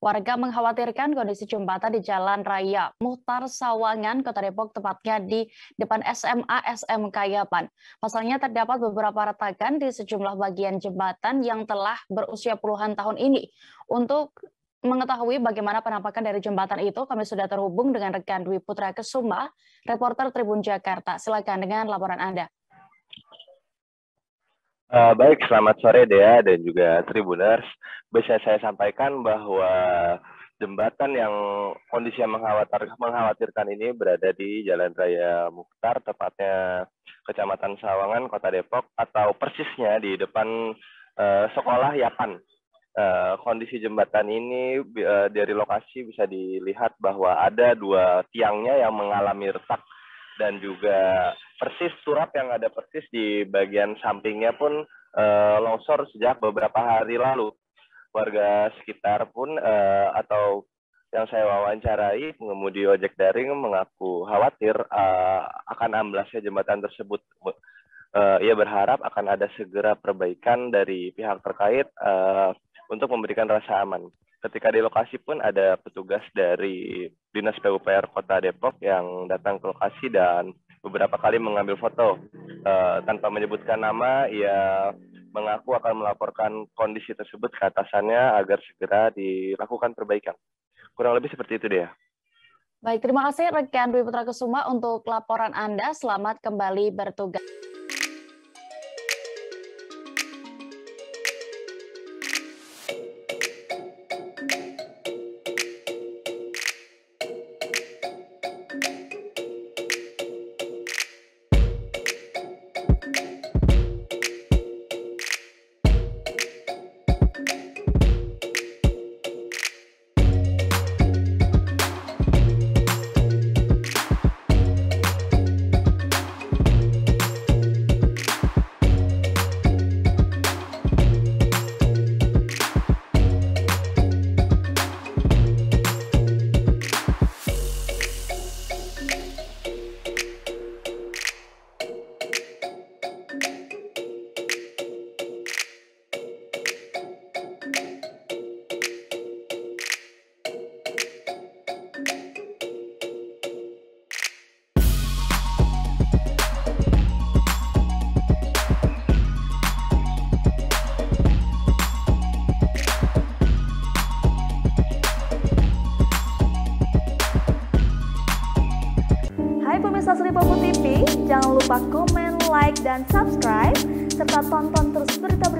Warga mengkhawatirkan kondisi jembatan di Jalan Raya Muhtar Sawangan, Kota Depok, tepatnya di depan SMA SMK Yapan. Pasalnya terdapat beberapa retakan di sejumlah bagian jembatan yang telah berusia puluhan tahun ini. Untuk mengetahui bagaimana penampakan dari jembatan itu, kami sudah terhubung dengan rekan Dwi Putra Kesuma, reporter Tribun Jakarta. Silakan dengan laporan Anda. Uh, baik, selamat sore Dea dan juga Tribuners. Bisa saya sampaikan bahwa jembatan yang kondisi yang mengkhawatir, mengkhawatirkan ini berada di Jalan Raya Mukhtar, tepatnya Kecamatan Sawangan, Kota Depok, atau persisnya di depan uh, sekolah Yapan. Uh, kondisi jembatan ini uh, dari lokasi bisa dilihat bahwa ada dua tiangnya yang mengalami retak dan juga persis turap yang ada persis di bagian sampingnya pun uh, longsor sejak beberapa hari lalu. Warga sekitar pun uh, atau yang saya wawancarai pengemudi ojek daring mengaku khawatir uh, akan amblasnya jembatan tersebut. Uh, ia berharap akan ada segera perbaikan dari pihak terkait uh, untuk memberikan rasa aman. Ketika di lokasi pun ada petugas dari Dinas PUPR Kota Depok yang datang ke lokasi dan beberapa kali mengambil foto uh, tanpa menyebutkan nama. Ia mengaku akan melaporkan kondisi tersebut ke atasannya agar segera dilakukan perbaikan. Kurang lebih seperti itu dia. Baik, terima kasih rekan Dwi Putra Kesuma untuk laporan Anda. Selamat kembali bertugas. pemirsa Sri Popo TV, jangan lupa komen, like, dan subscribe, serta tonton terus berita-berita